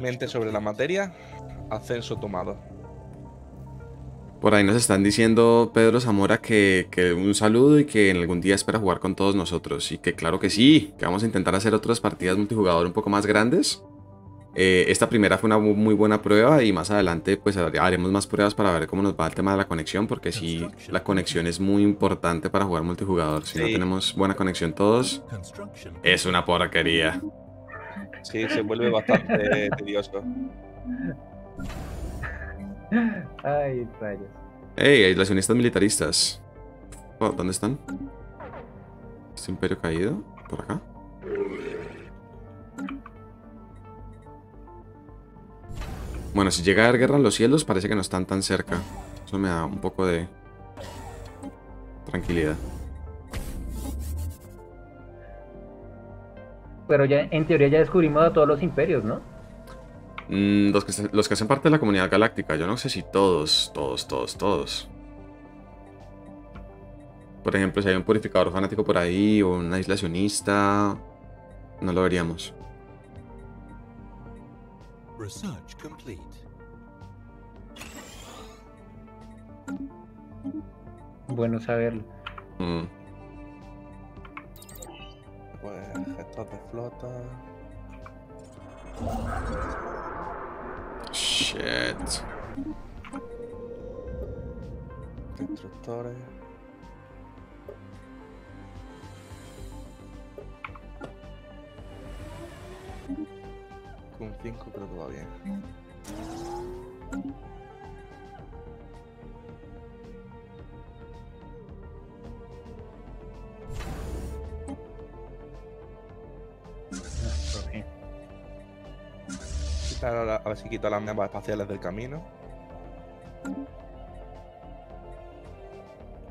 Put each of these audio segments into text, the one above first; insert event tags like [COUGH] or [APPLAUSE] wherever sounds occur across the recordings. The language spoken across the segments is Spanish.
Mente sobre la materia. Ascenso tomado. Por ahí nos están diciendo Pedro Zamora que, que, un saludo y que en algún día espera jugar con todos nosotros. Y que claro que sí, que vamos a intentar hacer otras partidas multijugador un poco más grandes. Eh, esta primera fue una muy buena prueba y más adelante pues haremos más pruebas para ver cómo nos va el tema de la conexión. Porque sí, la conexión es muy importante para jugar multijugador. Si no tenemos buena conexión todos, es una porquería. Sí, se vuelve bastante [LAUGHS] tedioso. Ay, rayos. Ey, aislacionistas militaristas. Oh, ¿Dónde están? ¿Este imperio caído? ¿Por acá? Bueno, si llega a haber guerra en los cielos, parece que no están tan cerca. Eso me da un poco de tranquilidad. Pero ya, en teoría ya descubrimos a todos los imperios, ¿no? Mm, los, que, los que hacen parte de la comunidad galáctica. Yo no sé si todos, todos, todos, todos. Por ejemplo, si hay un purificador fanático por ahí o un aislacionista, no lo veríamos. Research complete. Bueno saberlo. Mm. Pues gestos de flota. Shit. Destructores. Con 5 creo a ver si quito las naves espaciales del camino.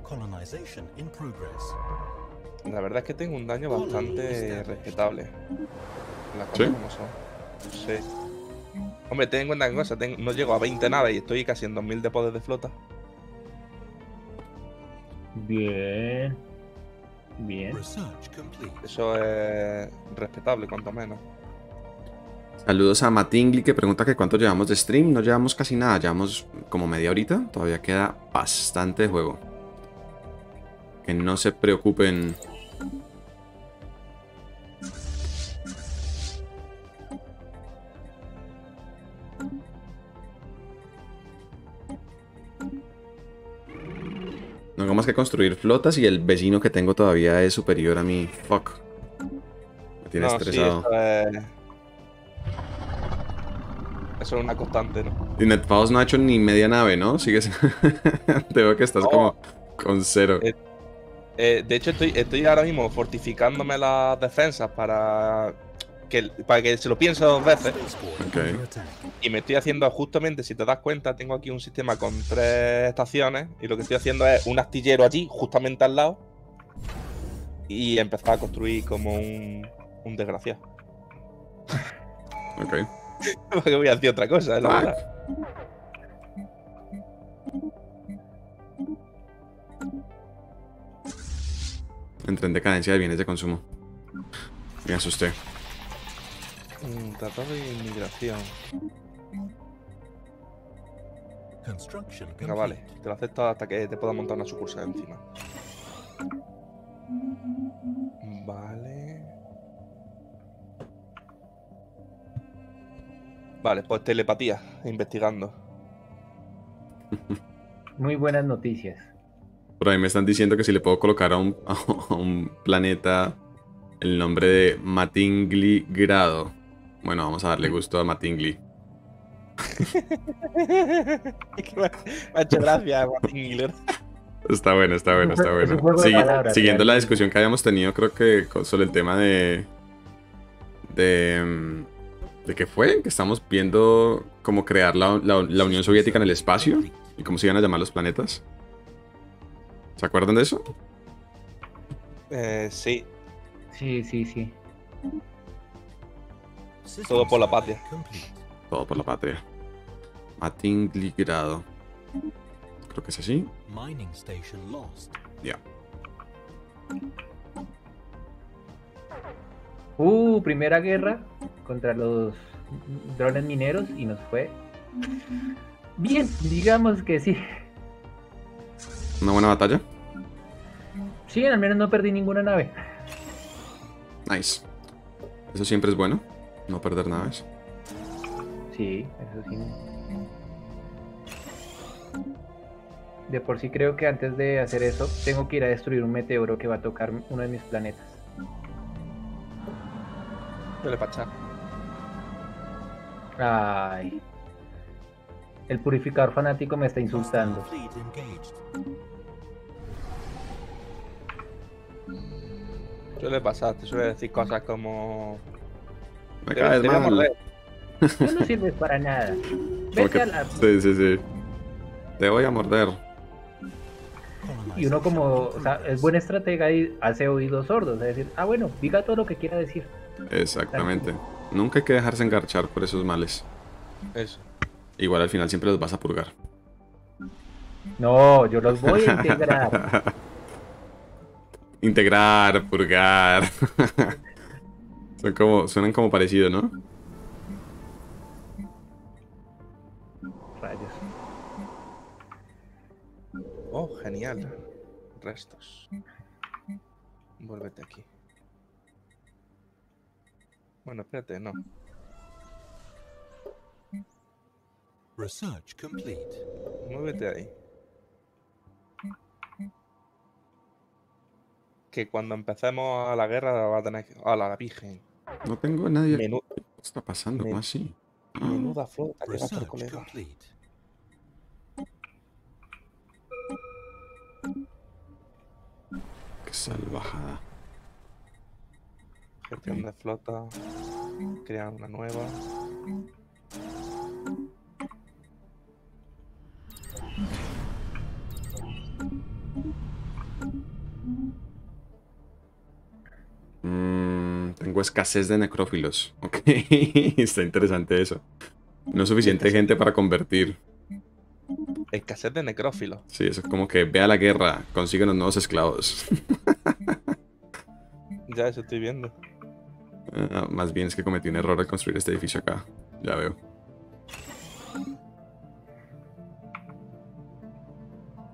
Colonization in progress. La verdad es que tengo un daño bastante respetable. Las ¿Sí? cosas como son. Sí. Hombre, ten en cuenta que cosa, ten- no llego a 20 naves y estoy casi en 2000 de poder de flota. Bien. Bien. Eso es respetable, cuanto menos. Saludos a Matingli que pregunta que cuánto llevamos de stream. No llevamos casi nada, llevamos como media horita. Todavía queda bastante de juego. Que no se preocupen. No hago más que construir flotas y el vecino que tengo todavía es superior a mí. Fuck. Me tiene No, estresado. es... Eso es una constante, ¿no? Y NetPaus no ha hecho ni media nave, ¿no? Sigues. [LAUGHS] Te veo que estás No. como con cero. Eh, Eh, de hecho, estoy, estoy ahora mismo fortificándome las defensas para que, para que se lo piense dos veces. Spaceport Ok. under attack. Y me estoy haciendo justamente, si te das cuenta, tengo aquí un sistema con tres estaciones. Y lo que estoy haciendo es un astillero allí, justamente al lado. Y empezar a construir como un, un desgraciado. Ok. Porque voy a hacer otra cosa, es la verdad. Entré en decadencia de bienes de consumo. Me asusté. Mm, Tratado de inmigración. Venga, vale. Te lo acepto hasta que te pueda montar una sucursal encima. Vale. Vale, pues telepatía, investigando. [LAUGHS] Muy buenas noticias. Por ahí me están diciendo que si le puedo colocar a un, [LAUGHS] a un planeta el nombre de Matingli Grado. Bueno, vamos a darle gusto a Matingli. [LAUGHS] me ha hecho gracia, Martin Miller. Está bueno, está bueno, está bueno. Sigui- palabras, siguiendo la discusión que habíamos tenido, creo que sobre el tema de. de. ¿De qué fue? Que estamos viendo cómo crear la, la- la Unión Soviética en el espacio y cómo se iban a llamar los planetas. ¿Se acuerdan de eso? Eh, sí, Sí, sí, sí. Todo por la patria. Todo por la patria. Matingli Grado. Creo que es así. Mining station lost. Ya. Uh, primera guerra contra los drones mineros y nos fue bien, digamos que sí. Una buena batalla. Sí, al menos no perdí ninguna nave. Nice. Eso siempre es bueno. No perder naves. Sí, eso sí. De por sí creo que antes de hacer eso tengo que ir a destruir un meteoro que va a tocar uno de mis planetas. Dale pachá. Ay. El purificador fanático me está insultando. Suele pasar, te suele decir cosas como. Me Te- caes te voy a. Tú no sirves para nada. Vete Porque- a la... Sí, sí, sí. Te voy a morder. Y uno como, o sea, es buen estratega y hace oídos sordos. Es decir, ah, bueno, diga todo lo que quiera decir. Exactamente. Nunca hay que dejarse engarchar por esos males. Eso. Igual al final siempre los vas a purgar. No, yo los voy a integrar. [LAUGHS] Integrar, purgar. [LAUGHS] Son como, suenan como parecido, ¿no? Rayos. Oh, genial. Restos. Vuélvete aquí. Bueno, espérate, no. Research complete. Muévete ahí. Que cuando empecemos a la guerra va a tener que. ¡A la virgen! No tengo nadie. ¿Qué está pasando? Men- ¿Cómo así? Ah, menuda flota que colega. complete. qué salvajada. Gestión de flota. Crear una nueva. Mm, tengo escasez de necrófilos. [LAUGHS] Ok, está interesante eso. No es suficiente gente para convertir. Escasez de necrófilos. Sí, eso es como que ve a la guerra, consigue unos nuevos esclavos. [LAUGHS] Ya, eso estoy viendo. Ah, más bien es que cometí un error al construir este edificio acá. Ya veo.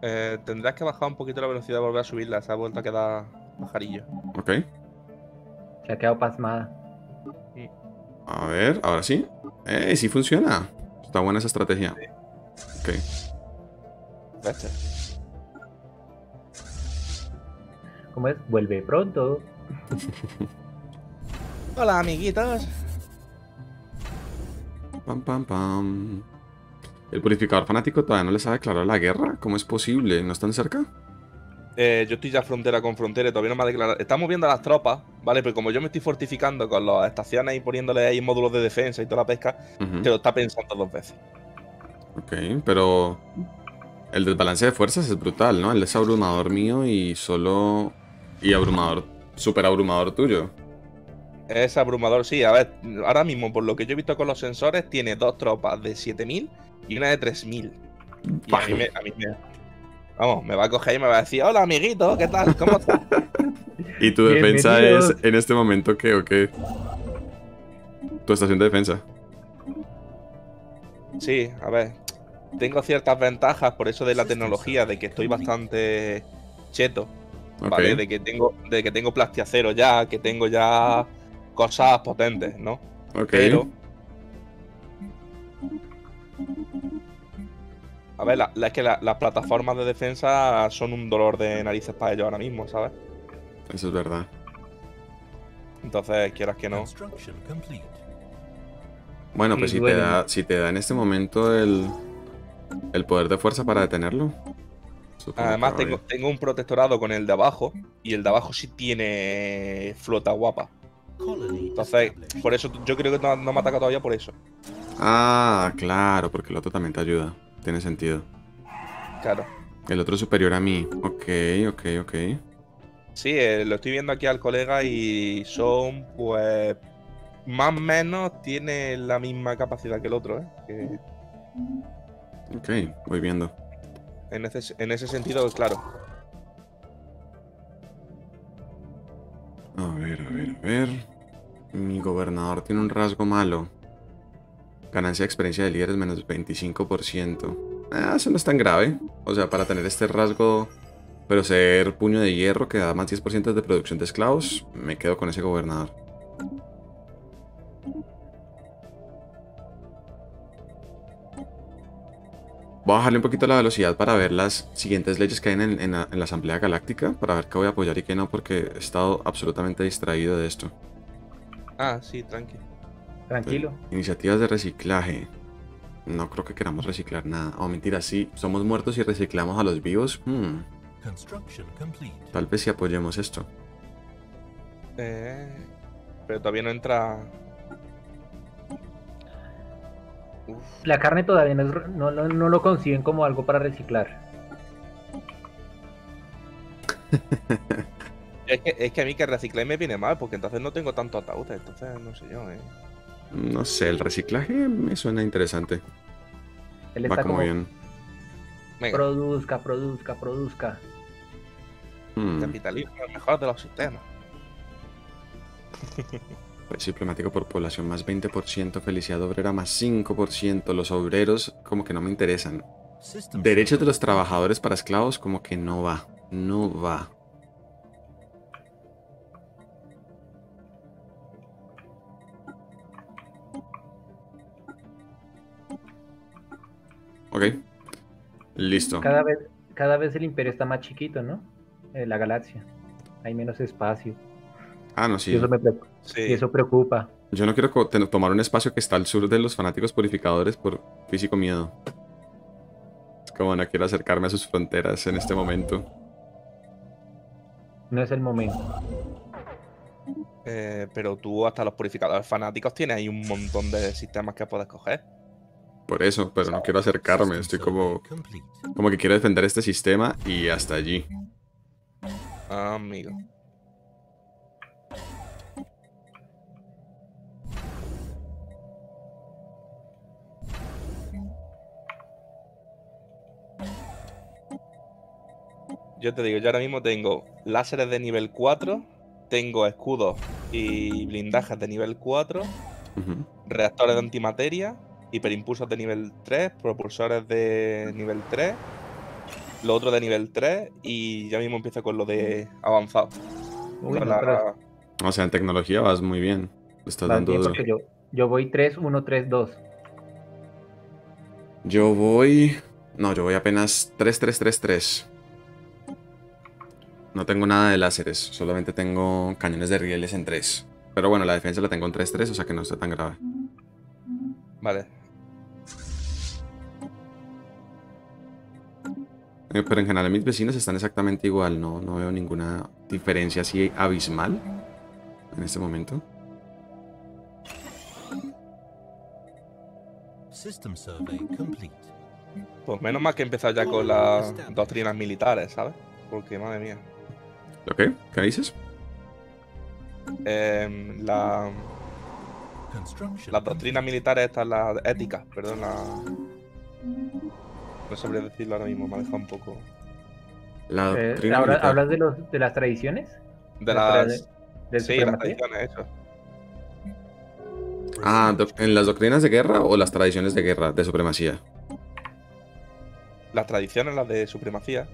Eh, tendrás que bajar un poquito la velocidad y volver a subirla. Se ha vuelto a quedar pajarillo. Ok. Se ha quedado pasmada. A ver, ahora sí. ¡Eh, sí funciona! Está buena esa estrategia. Ok. ¿Viste? ¿Cómo es? Vuelve pronto. [LAUGHS] Hola, amiguitos. Pam, pam, pam. ¿El purificador fanático todavía no les ha declarado la guerra? ¿Cómo es posible? ¿No están cerca? Eh, yo estoy ya frontera con frontera y todavía no me ha declarado. Estamos viendo a las tropas, ¿vale? Pero como yo me estoy fortificando con las estaciones y poniéndole ahí módulos de defensa y toda la pesca, Ujú. te lo está pensando dos veces. Ok, pero el desbalance de fuerzas es brutal, ¿no? Él es abrumador mío y solo... Y abrumador, super abrumador tuyo. Es abrumador, sí. A ver, ahora mismo, por lo que yo he visto con los sensores, tiene dos tropas de 7000 y una de 3000. Y a mí, me, a mí me- Vamos, me va a coger y me va a decir: Hola, amiguito, ¿qué tal? ¿Cómo estás? [LAUGHS] ¿Y tu defensa es en este momento qué o qué? Tu estación de defensa. Sí, a ver. Tengo ciertas ventajas por eso de la tecnología, de que estoy bastante cheto. ¿vale? De que tengo, de que tengo plastiacero ya, que tengo ya cosas potentes, ¿no? Ok. Pero. A ver, la, la- es que la- las plataformas de defensa son un dolor de narices para ellos ahora mismo, ¿sabes? Eso es verdad. Entonces, quieras que no. Bueno, pues si te, da, si te da en este momento el, el poder de fuerza para detenerlo. supongo Además, tengo, tengo un protectorado con el de abajo. Y el de abajo sí tiene flota guapa. Entonces, por eso yo creo que no, no me ataca todavía por eso. Ah, claro, porque el otro también te ayuda. Tiene sentido. Claro. El otro es superior a mí. Ok, ok, ok. Sí, eh, lo estoy viendo aquí al colega y son, pues, más o menos tiene la misma capacidad que el otro, ¿eh? Que Ok, voy viendo. en, ese, en ese sentido, claro. A ver, a ver, a ver. Mi gobernador tiene un rasgo malo. Ganancia de experiencia de líderes menos 25%. Ah, eso no es tan grave. O sea, para tener este rasgo, pero ser puño de hierro que da más 10% de producción de esclavos, me quedo con ese gobernador. Voy a bajarle un poquito la velocidad para ver las siguientes leyes que hay en, en la, en la Asamblea Galáctica, para ver qué voy a apoyar y qué no, porque he estado absolutamente distraído de esto. Ah, sí, tranqui. Tranquilo. Iniciativas de reciclaje. No creo que queramos reciclar nada. Oh, mentira, sí. Somos muertos y reciclamos a los vivos. Hmm, Construction complete. tal vez si apoyemos esto. Eh, pero todavía no entra. Uf, La carne todavía no, es no- no lo conciben como algo para reciclar. [LAUGHS] Es que, es que a mí que reciclar me viene mal, porque entonces no tengo tanto ataúdes, entonces no sé yo, eh. No sé, el reciclaje me suena interesante. Él Va está como como, bien. Venga, produzca, produzca, produzca. Hmm, capitalismo es el mejor de los sistemas. [LAUGHS] Pues diplomático por población más 20%, felicidad obrera más 5%. Los obreros como que no me interesan. Derechos de los trabajadores para esclavos como que no va. No va. Ok. Listo. Cada vez, cada vez el imperio está más chiquito, ¿no? Eh, la galaxia. Hay menos espacio. Ah, no, Y, sí. eso me preocupa, Sí. y eso preocupa. Yo no quiero tomar un espacio que está al sur de los fanáticos purificadores por físico miedo. Es como no quiero acercarme a sus fronteras en este momento. No es el momento. Eh, pero tú hasta los purificadores fanáticos tienes ahí un montón de sistemas que puedes coger. Por eso, pero no quiero acercarme. Estoy como, como que quiero defender este sistema y hasta allí. Amigo. Yo te digo, yo ahora mismo tengo láseres de nivel 4, tengo escudos y blindajes de nivel 4, Ujú. reactores de antimateria, hiperimpulsos de nivel 3, propulsores de nivel 3, lo otro de nivel 3 y ya mismo empiezo con lo de avanzado. Uy, no, la- O sea, en tecnología vas muy bien. Estás vas dando bien yo, yo voy 3, 1, 3, 2. Yo voy. No, yo voy apenas 3-3-3-3. No tengo nada de láseres, solamente tengo cañones de rieles en 3. Pero bueno, la defensa la tengo en 3-3, o sea que no está tan grave. Vale. Eh, Pero en general mis vecinos están exactamente igual, no, no veo ninguna diferencia así abismal en este momento. System survey complete. Pues menos mal que he empezado ya con las doctrinas militares, ¿sabes? Porque madre mía. ¿Ok? ¿Qué dices? Em, la- las doctrinas militares, estas, las éticas, perdón, la... No sabría decirlo ahora mismo, me ha dejado un poco. La Eh, doctrina ¿habla- militar. ¿Hablas de, los, de las tradiciones? De Las las. ¿Del Sí, las tradiciones, eso. Ah, ¿en las doctrinas de guerra o las tradiciones de guerra, de supremacía? Las tradiciones, las de supremacía.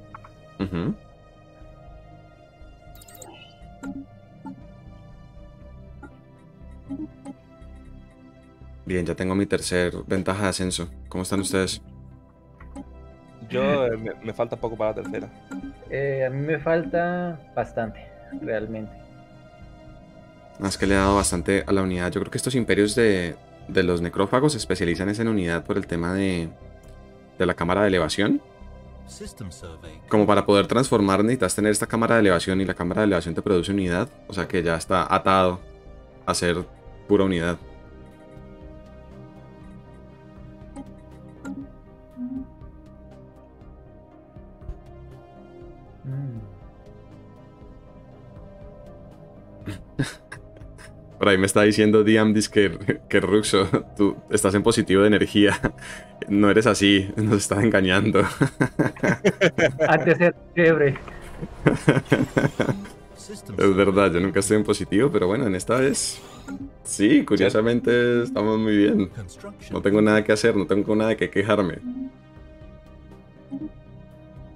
Bien, ya tengo mi tercer ventaja de ascenso. ¿Cómo están ustedes? Yo eh, me, me falta poco para la tercera. Eh, a mí me falta bastante, realmente. Es que le he dado bastante a la unidad. Yo creo que estos imperios de, de los necrófagos se especializan en unidad por el tema de, de la cámara de elevación. System survey. Como para poder transformar necesitas tener esta cámara de elevación y la cámara de elevación te produce unidad. O sea que ya está atado a ser pura unidad. Por ahí me está diciendo Diamdis que, que Ruxo, tú estás en positivo de energía. No eres así, nos estás engañando. Antes era chévere. Es verdad, yo nunca estoy en positivo, pero bueno, en esta vez. Sí, curiosamente estamos muy bien. No tengo nada que hacer, no tengo nada que quejarme.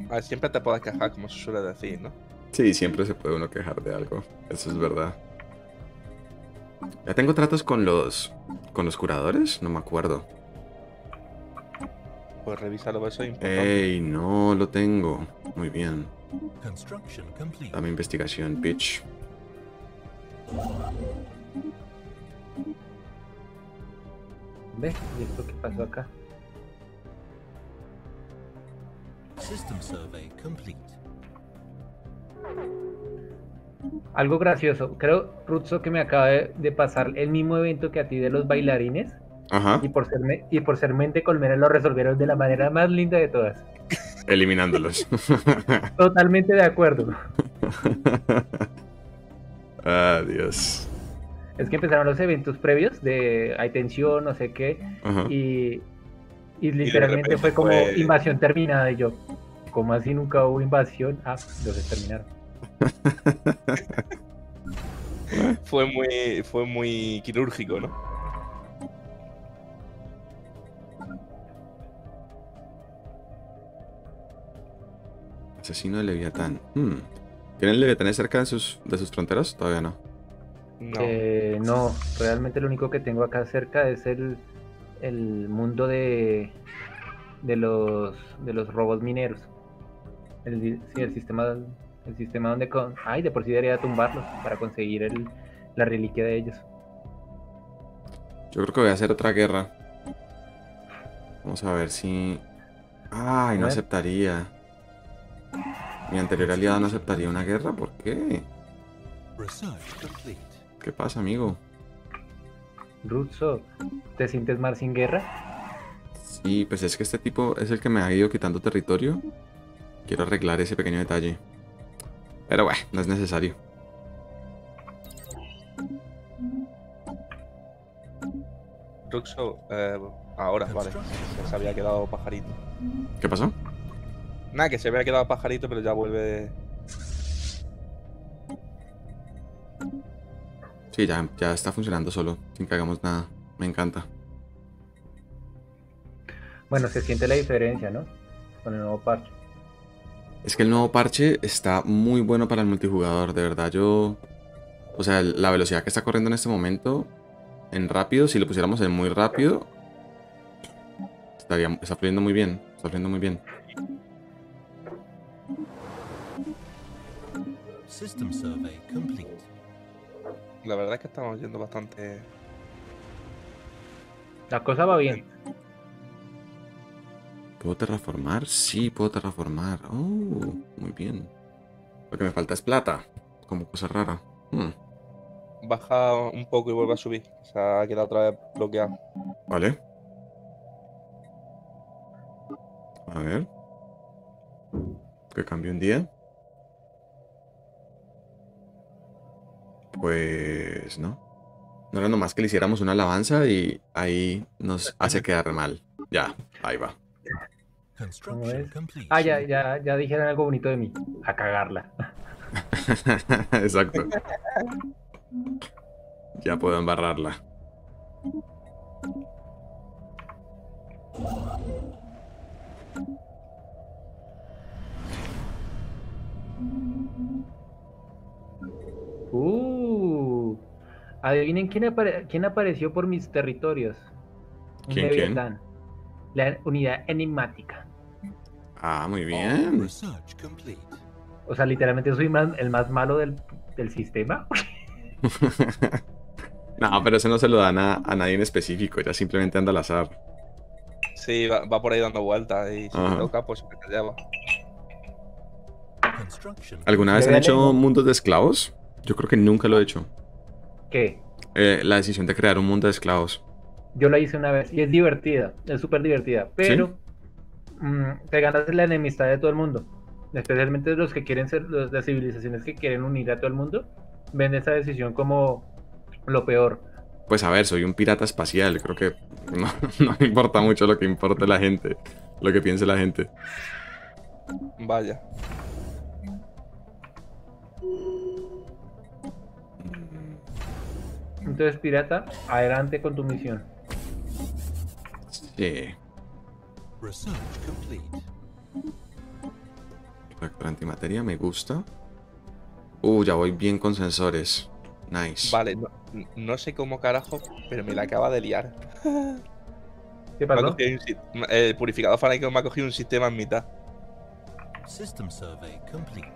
A ver, siempre te puedes quejar, como se suele decir, ¿no? Sí, siempre se puede uno quejar de algo. Eso es verdad. Ya tengo tratos con los. con los curadores, no me acuerdo. Pues revísalo, eso es importante. Ey, no lo tengo. Muy bien. Dame investigación, bitch. ¿Ves? ¿Y esto qué pasó acá? System survey complete. Algo gracioso. Creo, Rutzo, que me acaba de, de pasar el mismo evento que a ti de los bailarines. Ajá. Y por ser, me- y por ser mente colmena lo resolvieron de la manera más linda de todas. Eliminándolos. [LAUGHS] Totalmente de acuerdo. [LAUGHS] Adiós. Es que empezaron los eventos previos de hay tensión, no sé qué, Ajá. y, y literalmente fue como fue- invasión terminada. Y yo, como así nunca hubo invasión? Ah, los terminaron. Fue muy, fue muy quirúrgico, ¿no? Asesino de Leviatán. Hmm. ¿Tienen Leviatanes cerca de sus, de sus fronteras? Todavía no. No. Eh, no, realmente lo único que tengo acá cerca es el, el mundo de, de los de los robos mineros. El, sí, el sistema el sistema donde con, ay, de por sí debería tumbarlos para conseguir el, la reliquia de ellos. Yo creo que voy a hacer otra guerra. Vamos a ver si. Ay, no aceptaría. Mi anterior aliado no aceptaría una guerra. ¿Por qué? ¿Qué pasa, amigo? Rutzo, ¿te sientes mal sin guerra? Sí, pues es que este tipo es el que me ha ido quitando territorio. Quiero arreglar ese pequeño detalle. Pero bueno, no es necesario. Ruxo, eh, ahora, vale. Se había quedado pajarito. ¿Qué pasó? Nada, que se había quedado pajarito, pero ya vuelve. Sí, ya, ya está funcionando solo, sin que hagamos nada. Me encanta. Bueno, se siente la diferencia, ¿no? Con el nuevo parche. Es que el nuevo parche está muy bueno para el multijugador, de verdad. Yo. O sea, la velocidad que está corriendo en este momento, en rápido, si lo pusiéramos en muy rápido, estaría, está fluyendo muy bien. Está fluyendo muy bien. System survey complete. La verdad es que estamos yendo bastante. La cosa va bien. ¿Puedo terraformar? Sí, puedo terraformar. Oh, muy bien. Lo que me falta es plata, como cosa rara. Hmm, Baja un poco y vuelve a subir. Se ha quedado otra vez bloqueado. Vale. A ver. Que cambie un día. Pues no. No era nomás que le hiciéramos una alabanza y ahí nos hace quedar mal. Ya, ahí va. Es? Ah, ya, ya, ya dijeron algo bonito de mí. A cagarla. [LAUGHS] Exacto. Ya puedo embarrarla. Uh, adivinen quién, apare- quién apareció por mis territorios. ¿Quién. La unidad enigmática. Ah, muy bien. O sea, literalmente soy más- el más malo del, del sistema. [LAUGHS] No, pero eso no se lo dan a, a nadie en específico, ya simplemente anda al azar. Sí, va, va por ahí dando vueltas y si Ajá. toca, pues se te lleva. ¿Alguna vez han hecho mundos de esclavos? Yo creo que nunca lo he hecho. ¿Qué? Eh, la decisión de crear un mundo de esclavos. Yo la hice una vez y es divertida, es súper divertida, pero mm, te ganas la enemistad de todo el mundo, especialmente los que quieren ser, los- las civilizaciones que quieren unir a todo el mundo, ven esa decisión como lo peor. Pues a ver, soy un pirata espacial. Creo que [LAUGHS] no, no me importa mucho lo que importe la gente. Lo que piense la gente. Entonces, pirata, adelante con tu misión. Sí. Research complete. Reactor antimateria, me gusta. Uh, ya voy bien con sensores. Nice. Vale, no, no sé cómo carajo, pero me la acaba de liar. [LAUGHS] ¿Qué pasó? un el purificador fanático me ha cogido un sistema en mitad. System survey complete.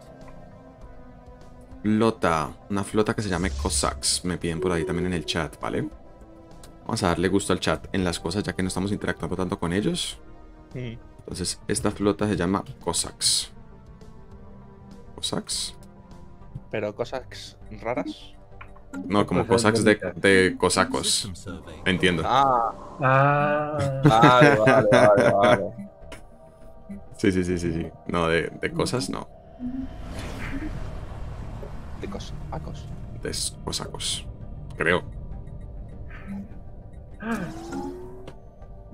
Flota. Una flota que se llame Cossacks. Me piden por ahí también en el chat, ¿vale? Vamos a darle gusto al chat en las cosas ya que no estamos interactuando tanto con ellos. Entonces, esta flota se llama Cossacks. ¿Cossacks? Pero cosas raras. No, como Cossacks de, de cosacos. Entiendo. Ah, Ah, vale, vale, vale, vale. Sí, sí, sí, sí, sí. No, de, de cosas no. De cosas, pacos. De cosacos. Creo.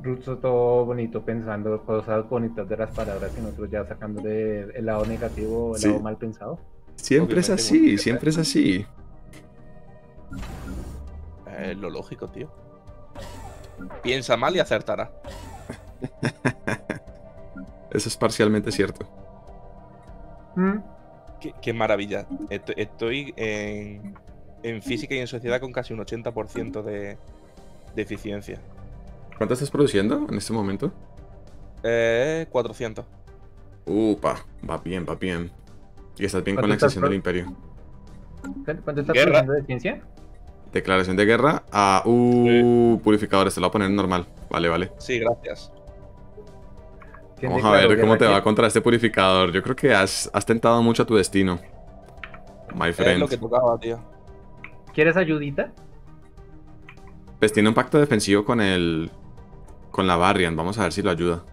Russo todo bonito pensando cosas bonitas de las palabras y nosotros ya sacándole el lado negativo o el Sí. lado mal pensado. Siempre es así, siempre es así. Es lo lógico, tío. Piensa mal y acertará. [LAUGHS] Eso es parcialmente cierto. Mm, Qué, qué maravilla. Estoy, estoy en, en física y en sociedad con casi un 80% de, de eficiencia. ¿Cuánto estás produciendo en este momento? Eh, 400. Upa, va bien, va bien. Y estás bien con ¿Cuánto la extensión del imperio. ¿Cuánto estás Guerra. produciendo de ciencia? Declaración de guerra a... Uh, purificadores, te lo voy a poner en normal. Vale, vale. Sí, gracias. ¿Quién Vamos a ver cómo te va contra este purificador. Yo creo que has, has tentado mucho a tu destino. My Es friend. lo que tocaba, tío. ¿Quieres ayudita? Pues tiene un pacto defensivo con el... Con la Barrian. Vamos a ver si lo ayuda.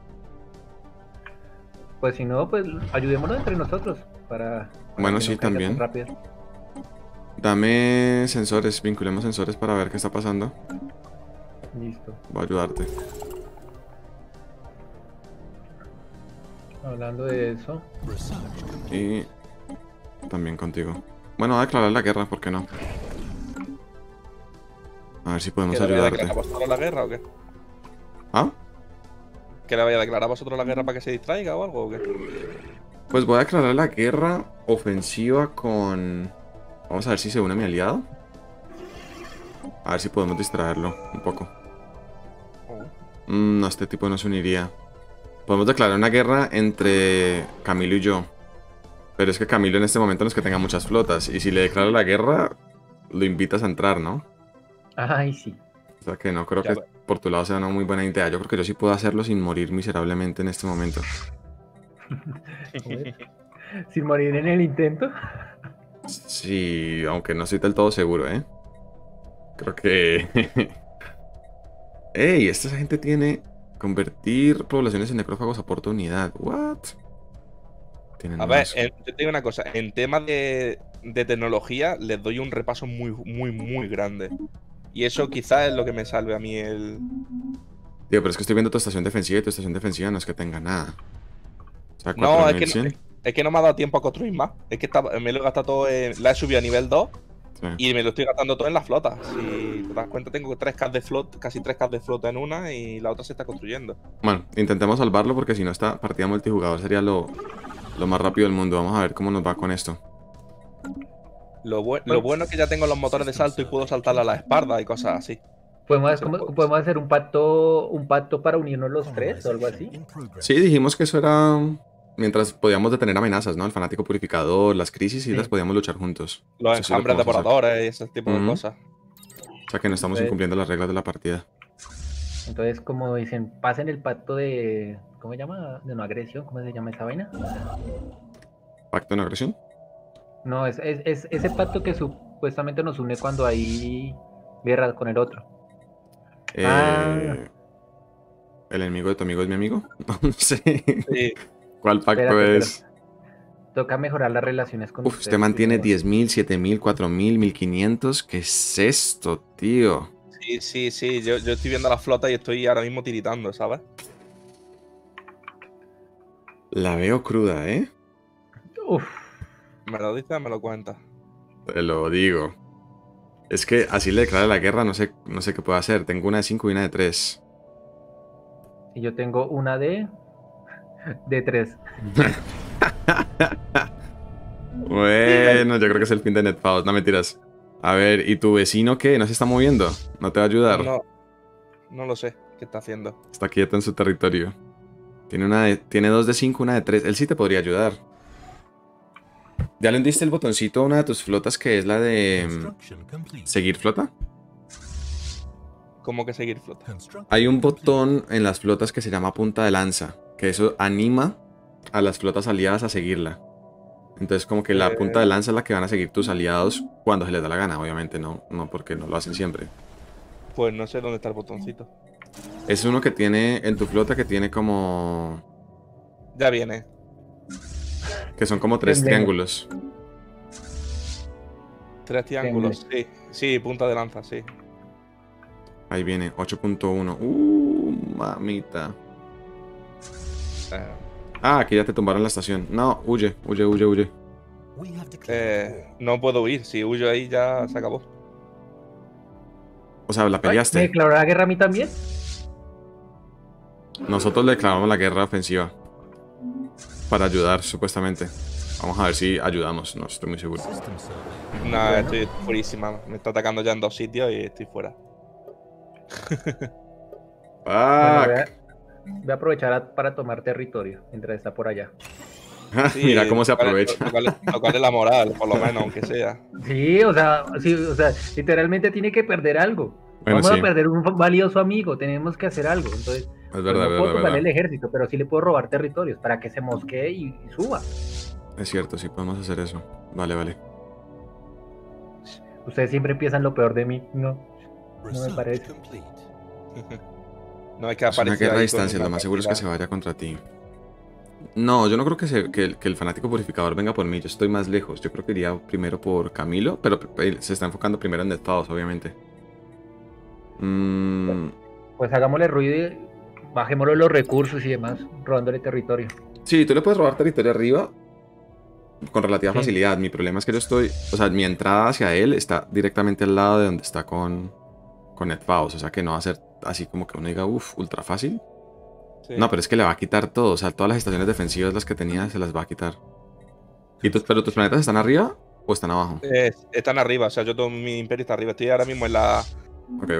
Pues si no, pues ayudémonos entre nosotros para... para Bueno, que sí, también. rápido. Dame sensores, vinculemos sensores para ver qué está pasando. Listo. Voy a ayudarte. Hablando de eso. Y también contigo. Bueno, voy a declarar la guerra, ¿por qué no? A ver si podemos ¿Que a ayudarte. declarar vosotros la guerra o qué? ¿Ah? ¿Que le vaya a declarar a vosotros la guerra para que se distraiga o algo o qué? Pues voy a declarar la guerra ofensiva con... Vamos a ver si se une a mi aliado. A ver si podemos distraerlo un poco. Oh. Mm, no, este tipo no se uniría. Podemos declarar una guerra entre Camilo y yo. Pero es que Camilo en este momento no es que tenga muchas flotas. Y si le declara la guerra, lo invitas a entrar, ¿no? ay sí. O sea que no creo Ya que ve- por tu lado sea una muy buena idea. Yo creo que yo sí puedo hacerlo sin morir miserablemente en este momento. [LAUGHS] Sin morir en el intento. Sí, aunque no estoy del todo seguro, ¿eh? Creo que... [LAUGHS] ¡Ey! Esta gente tiene... Convertir poblaciones en necrófagos aporta unidad. ¿What? Tienen A ver, en- yo te digo una cosa. En temas de, de tecnología, les doy un repaso muy, muy, muy grande. Y eso quizás es lo que me salve a mí el. Tío, pero es que estoy viendo tu estación defensiva y tu estación defensiva no es que tenga nada. O sea, No, es que no, 4100. es que no me ha dado tiempo a construir más. Es que estaba- me lo he gastado todo en. La he subido a nivel 2 Sí. y me lo estoy gastando todo en la flota. Si te das cuenta, tengo 3K de flota, casi 3K de flota en una y la otra se está construyendo. Bueno, intentemos salvarlo porque si no esta partida multijugador sería lo, lo más rápido del mundo. Vamos a ver cómo nos va con esto. Lo, bue- lo bueno es que ya tengo los motores de salto y puedo saltar a la espalda y cosas así. ¿Podemos, Sí, ¿cómo- pues. podemos hacer un pacto, un pacto para unirnos los tres o algo así. Sí, dijimos que eso era mientras podíamos detener amenazas, ¿no? El fanático purificador, las crisis y Sí. las podíamos luchar juntos. Los Eso sí lo enjambres hacer. devoradores y ese tipo de Ujú. cosas. O sea que no estamos incumpliendo las reglas de la partida. Entonces, como dicen, pasen el pacto de. ¿Cómo se llama? De no agresión. ¿Cómo se llama esa vaina? ¿Pacto de no agresión? No, es, es, es ese pacto que supuestamente nos une cuando hay guerra con el otro. Eh, Ah. ¿El enemigo de tu amigo es mi amigo? [LAUGHS] No sé. Sí. ¿Cuál pacto Espérate, es? Toca mejorar las relaciones con Uf, ustedes usted mantiene primero. 10.000, 7.000, 4.000, 1.500. ¿Qué es esto, tío? Sí, sí, sí. Yo, yo estoy viendo la flota y estoy ahora mismo tiritando, ¿sabes? La veo cruda, ¿eh? Uf, Me lo dices, me lo cuentas. Te lo digo. Es que así le declara la guerra, no sé, no sé qué puedo hacer. Tengo una de 5 y una de 3. Y yo tengo una de. de 3. [LAUGHS] Bueno, yo creo que es el fin de NetPaus, no mentiras. A ver, ¿y tu vecino qué? ¿No se está moviendo? ¿No te va a ayudar? No, no lo sé qué está haciendo. Está quieto en su territorio. Tiene, una de- tiene dos de 5, una de 3. Él sí te podría ayudar. ¿Ya le diste el botoncito a una de tus flotas que es la de seguir flota? ¿Cómo que seguir flota? Hay un botón en las flotas que se llama punta de lanza, que eso anima a las flotas aliadas a seguirla. Entonces como que la Eh. punta de lanza es la que van a seguir tus aliados cuando se les da la gana, obviamente no, no porque no lo hacen siempre. Pues no sé dónde está el botoncito. Es uno que tiene en tu flota que tiene como... Ya viene. Que son como tres Emblema. triángulos. Tres triángulos. Sí, sí, punta de lanza, sí. Ahí viene, 8.1. Uh, mamita. Eh, Ah, aquí ya te tumbaron la estación. No, huye, huye, huye, huye. Eh, no puedo huir. Si huyo ahí ya se acabó. O sea, la ¿Me peleaste. declaró la guerra a mí también? Nosotros le declaramos la guerra ofensiva. Para ayudar, supuestamente. Vamos a ver si ayudamos, no estoy muy seguro. No, estoy fuerísima. Me está atacando ya en dos sitios y estoy fuera. [LAUGHS] Bueno, Ah, voy, a, voy a aprovechar a- para tomar territorio mientras está por allá. Sí, Mira cómo se aprovecha. Tocarle, tocarle la moral, por lo menos, aunque sea. Sí, o sea, sí, o sea, literalmente tiene que perder algo. Bueno, Vamos sí, a perder un valioso amigo, tenemos que hacer algo. Entonces, es pues, verdad, no es puedo es el ejército, pero sí le puedo robar territorios para que se mosquee y, y suba. Es cierto, sí podemos hacer eso. Vale, vale. Ustedes siempre empiezan lo peor de mí, ¿no? Research parece. complete. [LAUGHS] No hay que Es una aparecer. guerra a distancia, lo más seguro es que se vaya contra ti. No, yo no creo que, se- que el, que el fanático purificador venga por mí, yo estoy más lejos. Yo creo que iría primero por Camilo, pero él se está enfocando primero en Netfados, obviamente. Mm, Pues hagámosle ruido y bajémosle los recursos y demás, robándole territorio. sí, tú le puedes robar territorio arriba con relativa Sí. facilidad. Mi problema es que yo estoy, o sea, mi entrada hacia él está directamente al lado de donde está con, con o sea que no va a ser así como que uno diga, uff, ultra fácil. Sí. No, pero es que le va a quitar todo. O sea, todas las estaciones defensivas las que tenía se las va a quitar. ¿Y tus, pero tus planetas están arriba o están abajo? Eh, están arriba, o sea, yo todo mi imperio está arriba. Estoy ahora mismo en la,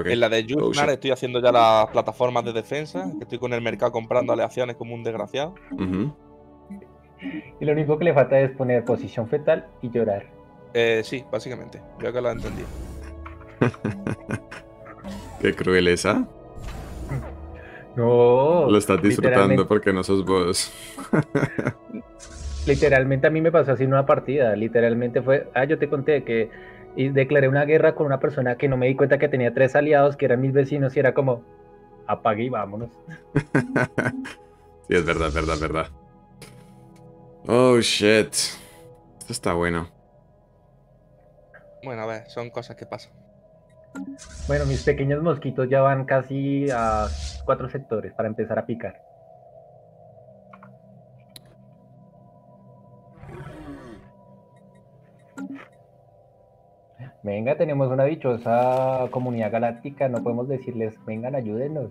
En la de Oh, Yuznar, shit. estoy haciendo ya las plataformas de defensa, que estoy con el mercado comprando aleaciones como un desgraciado. Y lo único que le falta es poner posición fetal y llorar. Eh, sí, básicamente. Creo que lo he entendido. [LAUGHS] Qué crueleza. No. Lo estás disfrutando porque no sos vos. Literalmente a mí me pasó así en una partida. Literalmente fue, ah, yo te conté que y declaré una guerra con una persona que no me di cuenta que tenía tres aliados que eran mis vecinos y era como, apague y vámonos. [LAUGHS] Sí, es verdad, es verdad, es verdad. Oh, shit. Esto está bueno. Bueno, a ver, son cosas que pasan. Bueno, mis pequeños mosquitos ya van casi a cuatro sectores para empezar a picar. Venga, tenemos una dichosa comunidad galáctica, no podemos decirles, vengan, ayúdenos.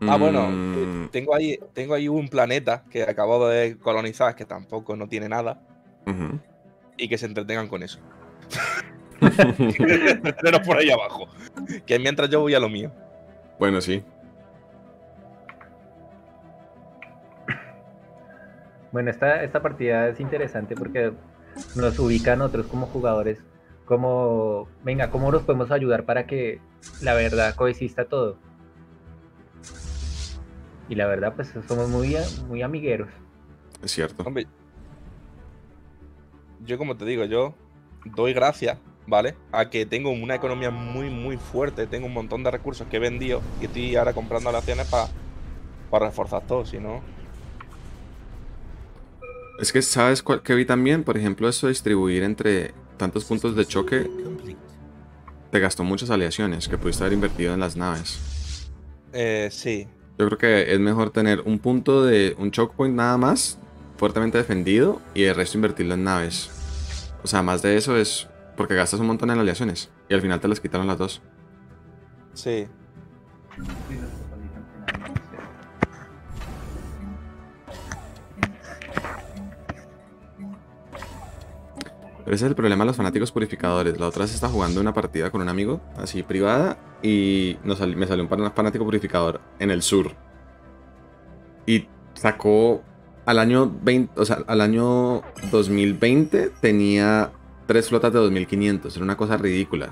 Ah, bueno, Mm, eh, tengo ahí, tengo ahí un planeta que acabo de colonizar, que tampoco no tiene nada, y que se entretengan con eso. [LAUGHS] [LAUGHS] Entreteneros por ahí abajo. Que mientras yo voy a lo mío. Bueno, sí. Bueno, esta, esta partida es interesante porque nos ubica a nosotros como jugadores, como, venga, ¿cómo nos podemos ayudar para que la verdad coexista todo? Y la verdad, pues somos muy, muy amigueros. Es cierto. Hombre, yo como te digo, yo doy gracias, ¿vale? A que tengo una economía muy, muy fuerte, tengo un montón de recursos que he vendido y estoy ahora comprando acciones para reforzar todo, si no... Es que, ¿sabes cuál, que vi también? Por ejemplo, eso de distribuir entre tantos puntos de choque te gastó muchas aleaciones que pudiste haber invertido en las naves. Eh, sí, Yo creo que es mejor tener un punto de un choke point nada más, fuertemente defendido, y el resto invertirlo en naves. O sea, más de eso es Porque gastas un montón en aleaciones. Y al final te las quitaron las dos. Sí. Pero ese es el problema de los fanáticos purificadores. La otra vez estaba jugando una partida con un amigo, así privada, y nos sali- me salió un fanático purificador en el sur. Y sacó al año 20, o sea, al año 2020 tenía tres flotas de 2500. Era una cosa ridícula.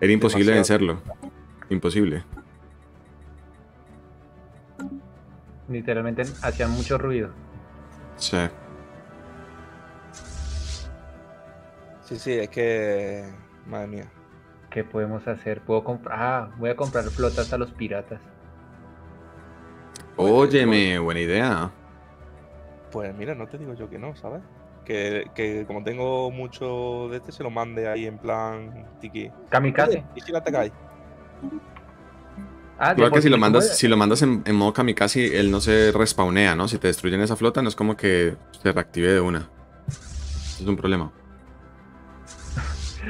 Era imposible Demasiado. vencerlo. Imposible. Literalmente hacían mucho ruido. Sí. Sí, sí, es que. Madre mía. ¿Qué podemos hacer? Puedo comprar. Ah, voy a comprar flotas a los piratas. Óyeme, buena idea. Pues mira, no te digo yo que no, ¿sabes? Que, que como tengo mucho de este, se lo mande ahí en plan tiki. Kamikaze. ¿Y si la te cae? Ah, de Igual que si lo mandas, ¿cómo- si lo mandas en, en modo kamikaze, él no se respawnea, ¿no? Si te destruyen esa flota, no es como que se reactive de una. Es un problema.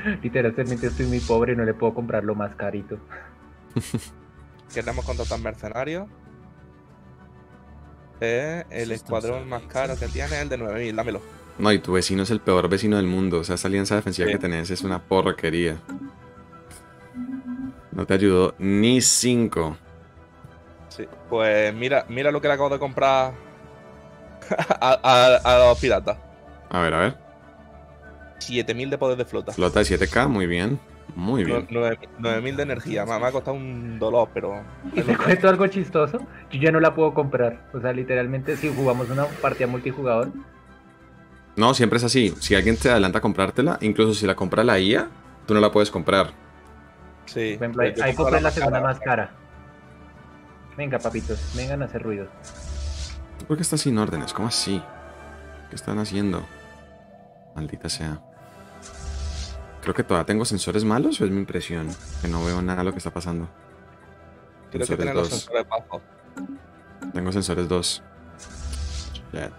[LAUGHS] Literalmente estoy muy pobre y no le puedo comprar lo más carito. [LAUGHS] Queremos contratar mercenarios. Eh, el escuadrón más caro que tiene es el de 9000, dámelo. No, y tu vecino es el peor vecino del mundo. O sea, esa alianza defensiva Sí. que tenés es una porquería. No te ayudó ni cinco. Sí. Pues mira, mira lo que le acabo de comprar [LAUGHS] a, a- a los piratas. A ver, a ver. 7000 de poder de flota. Flota de 7K, muy bien. Muy bien. 9000 de energía. Me, me ha costado un dolor, pero. Y te cuento algo chistoso, yo ya no la puedo comprar. O sea, literalmente si jugamos una partida multijugador, No, siempre es así. Si alguien te adelanta a comprártela, incluso si la compra la IA, tú no la puedes comprar. Sí. por ejemplo, ahí, ahí compré la segunda más cara. Venga, papitos, vengan a hacer ruido. ¿Por qué estás sin órdenes? ¿Cómo así? ¿Qué están haciendo? Maldita sea. Creo que todavía tengo sensores malos o es mi impresión. Que no veo nada de lo que está pasando. Creo que Sensores los dos. sensores. Tengo sensores 2. Shit.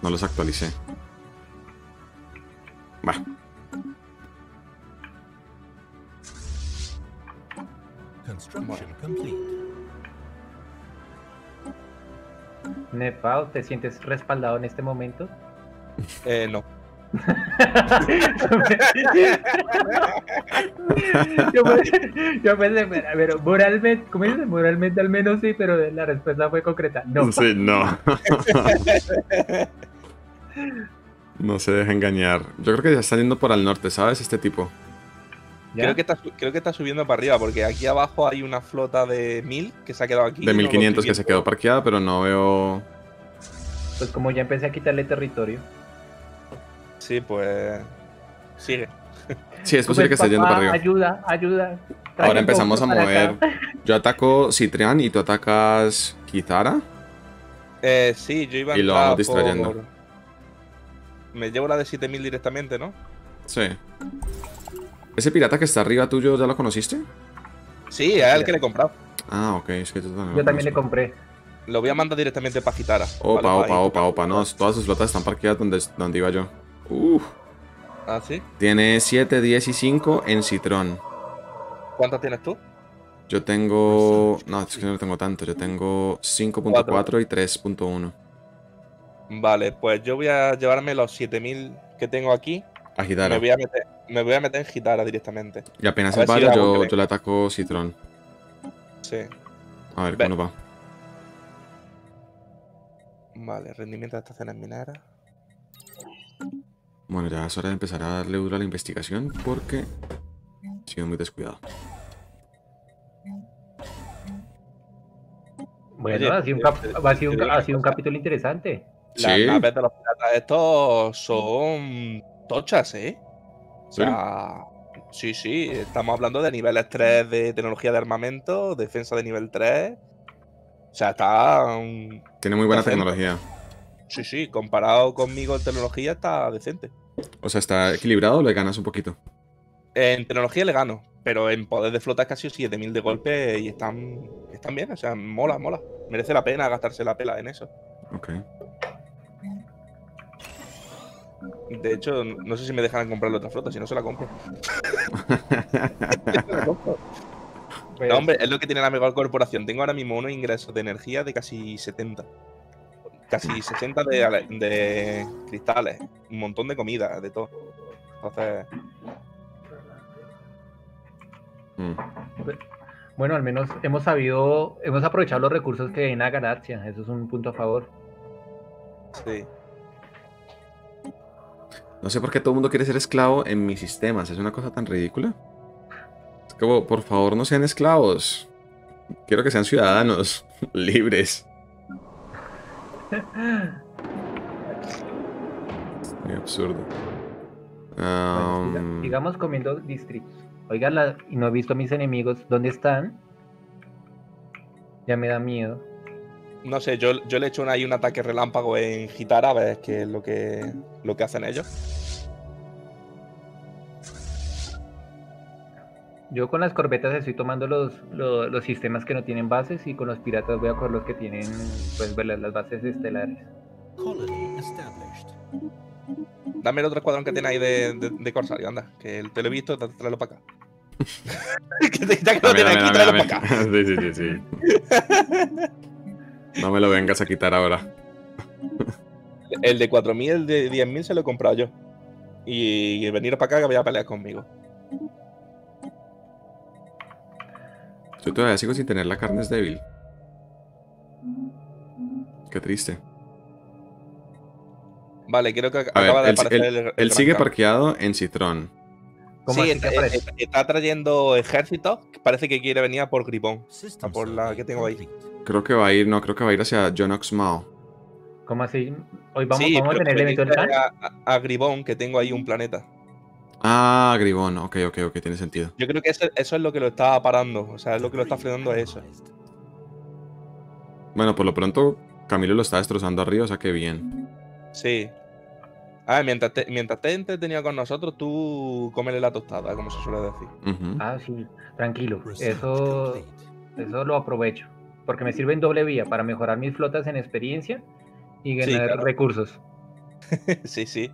No los actualicé. Va. Construction complete. Nepal, ¿te sientes respaldado en este momento? Eh, no. Yo, pensé, yo pensé, pero, moralmente, ¿cómo dices? Moralmente al menos sí, pero la respuesta fue concreta. No. Sí, no. no se deja engañar. Yo creo que ya está yendo por al norte, ¿sabes? Este tipo. ¿Ya? Creo que, está, creo que está subiendo para arriba, porque aquí abajo hay una flota de 1000 que se ha quedado aquí. De no lo 1500 estoy que se quedó parqueada, pero no veo. Pues como ya empecé a quitarle territorio. Sí, pues. Sigue. Sí, es posible que esté yendo para arriba. Ayuda, ayuda. Ahora empezamos a mover. acá. [LAUGHS] Yo ataco Citrian y tú atacas Kizara. Eh, sí, yo iba a Y lo vamos distrayendo. por- Me llevo la de 7000 directamente, ¿no? Sí. ¿Ese pirata que está arriba tuyo ya lo conociste? Sí, es el que le he comprado. Ah, ok, es que yo también, Yo también le compré. Lo voy a mandar directamente para Gitara. Opa, Vale, opa, ahí. opa, opa. No, todas sus flotas están parqueadas donde, donde iba yo. Uf. Ah, sí. Tiene 7, 10 y 5 en Citrón. ¿Cuántas tienes tú? Yo tengo. No, es que no tengo tanto. Yo tengo 5.4 y 3.1. Vale, pues yo voy a llevarme los 7000 que tengo aquí. A Me Gitara. voy a meter, me voy a meter en Gitara directamente. Y apenas a él ver si yo, yo le ataco Citrón. Sí. A ver, Ve. ¿cómo va? Vale, rendimiento de estaciones mineras. Bueno, ya es hora de empezar a darle duro a la investigación porque he sido muy descuidado. Bueno, Oye, ha sido un, cap- ha sido un, te digo ha una sido un cosa. capítulo interesante. Las Sí. naves de los piratas estos son tochas, ¿eh? O ¿Sí? sea, sí, sí, estamos hablando de niveles 3 de tecnología de armamento, defensa de nivel 3. O sea, está... Tiene muy buena tecnología. Sí, sí, comparado conmigo en tecnología está decente. O sea, está equilibrado o le ganas un poquito. En tecnología le gano, pero en poder de flota es casi 7000 de golpe y están, están bien, o sea, mola, mola. Merece la pena gastarse la pela en eso. Ok. De hecho, no sé si me dejan comprarle otra flota, si no se la compro. Pues, [LAUGHS] No, hombre, es lo que tiene la mejor corporación. Tengo ahora mismo unos ingresos de energía de casi 70. Casi 60 de, ale- de cristales. Un montón de comida, de todo. Entonces, Mm. Bueno, al menos hemos sabido, hemos aprovechado los recursos que hay en la galaxia. Eso es un punto a favor. sí. No sé por qué todo el mundo quiere ser esclavo en mis sistemas. Es una cosa tan ridícula. Es como, por favor, no sean esclavos. Quiero que sean ciudadanos [LAUGHS] libres. Muy absurdo. Bueno, Am, sigamos comiendo distritos. Oiga, la- y no he visto a mis enemigos. ¿Dónde están? Ya me da miedo. No sé, yo, yo le he hecho un- ahí un ataque relámpago en Gitara, a ver qué es lo que, lo que hacen ellos. Yo con las corbetas estoy tomando los, lo- los, sistemas que no tienen bases y con los piratas voy a coger los que tienen pues las- las bases estelares. Dame el otro escuadrón que tiene ahí de, de, de Corsario, anda. Que te lo he visto, tráelo para acá. [LAUGHS] Que te- ya que lo tienes aquí, dame, tráelo para acá. Sí, sí, sí, sí. [LAUGHS] No me lo vengas a quitar ahora. El de 4.000, el de 10.000 se lo he comprado yo. Y, y venir para acá que vaya a pelear conmigo. Yo todavía sigo sin tener la carne es débil. Qué triste. Vale, creo que A ver, acaba de él, aparecer el, el él sigue parqueado en Citrón. ¿Cómo Sí, así que está, trayendo ejércitos. que Parece que quiere venir a por Gripón. System por la que tengo ahí. Creo que va a ir, no, creo que va a ir hacia John Oxmao. ¿Cómo así? Hoy vamos, sí, vamos a tener el evento a, a- a Gribón, que tengo ahí un planeta. Ah, Gribón, ok, ok, ok, tiene sentido. Yo creo que eso, eso es lo que lo está parando. O sea, es lo que lo está frenando es eso. Bueno, por lo pronto Camilo lo está destrozando arriba, o sea que bien. Sí. Ah, mientras te, mientras entretenido con nosotros, tú cómele la tostada, como se suele decir. Ah, sí, tranquilo. Eso, eso lo aprovecho. Porque me sirve en doble vía para mejorar mis flotas en experiencia y Sí, ganar claro. recursos. [LAUGHS] sí, sí.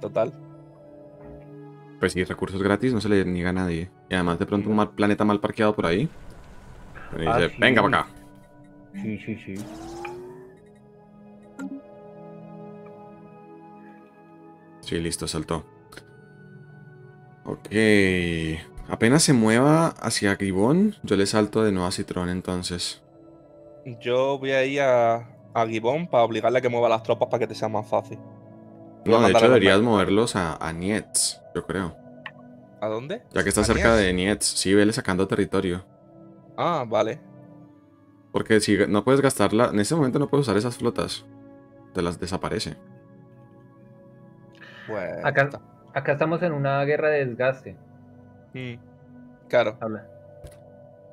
Total. Pues sí, recursos gratis no se le niega a nadie. Y además de pronto un mal- planeta mal parqueado por ahí. Y Ah, dice, sí. venga para acá. Sí, sí, sí. Sí, listo, saltó. Ok. Apenas se mueva hacia Gribón, yo le salto de nuevo a Citrón entonces. Yo voy a ir a, a Gibón para obligarle a que mueva las tropas para que te sea más fácil. No, de hecho deberías moverlos a, a Nietz, yo creo. ¿A dónde? Ya que está ¿A cerca Nietz? de Nietz, sí, vele sacando territorio. Ah, vale. Porque si no puedes gastarla, en este momento no puedes usar esas flotas. Te las desaparece. Acá, está. acá estamos en una guerra de desgaste. Mm, Claro. Habla.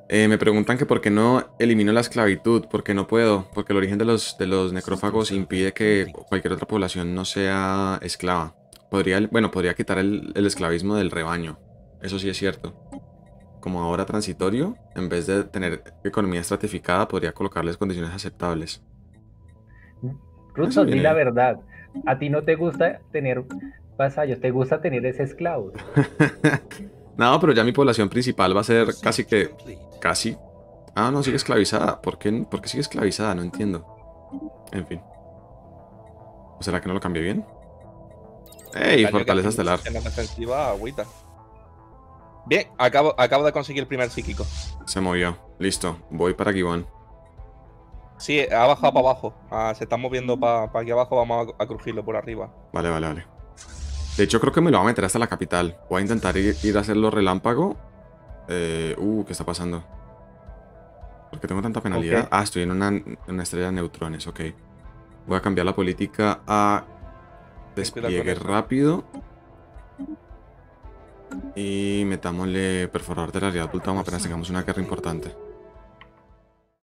Eh, me preguntan que por qué no elimino la esclavitud, porque no puedo, porque el origen de los, de los necrófagos impide que cualquier otra población no sea esclava. Podría, bueno, podría quitar el, el esclavismo del rebaño, eso sí es cierto. Como ahora transitorio, en vez de tener economía estratificada, podría colocarles condiciones aceptables. Russo, di la verdad. A ti no te gusta tener vasallos, te gusta tener ese esclavo. [LAUGHS] no, pero ya mi población principal va a ser Research casi que... Casi. Ah, no, sigue esclavizada. ¿Por qué, ¿Por qué sigue esclavizada? No entiendo. En fin. ¿O será que no lo cambié bien? ¡Ey! Fortaleza estelar. En la defensiva, agüita. Bien, acabo, acabo de conseguir el primer psíquico. Se movió. Listo. Voy para Gibón. Sí, ha bajado para abajo. Ah, se está moviendo para aquí abajo. Vamos a, a crujirlo por arriba. Vale, vale, vale. De hecho, creo que me lo va a meter hasta la capital. Voy a intentar ir, ir a hacerlo relámpago. Eh, uh, ¿qué está pasando? ¿Por qué tengo tanta penalidad? Ah, estoy en una, en una estrella de neutrones, ok. Voy a cambiar la política a despliegue rápido. Y metámosle perforador de la realidad apenas tengamos una guerra importante.